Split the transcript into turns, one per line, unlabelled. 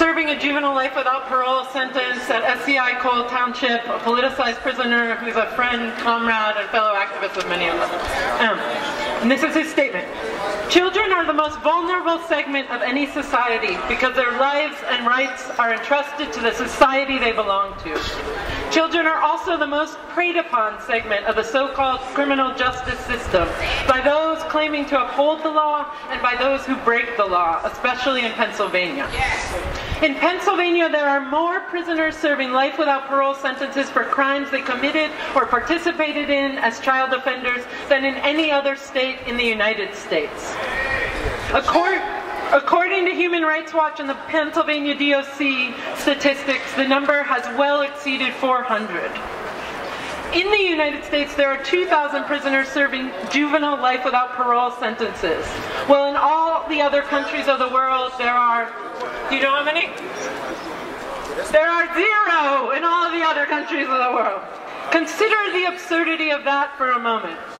serving a juvenile life without parole sentence at SCI Coal Township, a politicized prisoner who's a friend, comrade, and fellow activist of many of us. Um, and this is his statement. Children are the most vulnerable segment of any society because their lives and rights are entrusted to the society they belong to. Children are also the most preyed upon segment of the so-called criminal justice system by those claiming to uphold the law and by those who break the law, especially in Pennsylvania. In Pennsylvania, there are more prisoners serving life without parole sentences for crimes they committed or participated in as child offenders than in any other state in the United States. According, according to Human Rights Watch and the Pennsylvania DOC statistics, the number has well exceeded 400. In the United States, there are 2,000 prisoners serving juvenile life without parole sentences. Well, in all the other countries of the world, there are, do you know how many? There are zero in all of the other countries of the world. Consider the absurdity of that for a moment.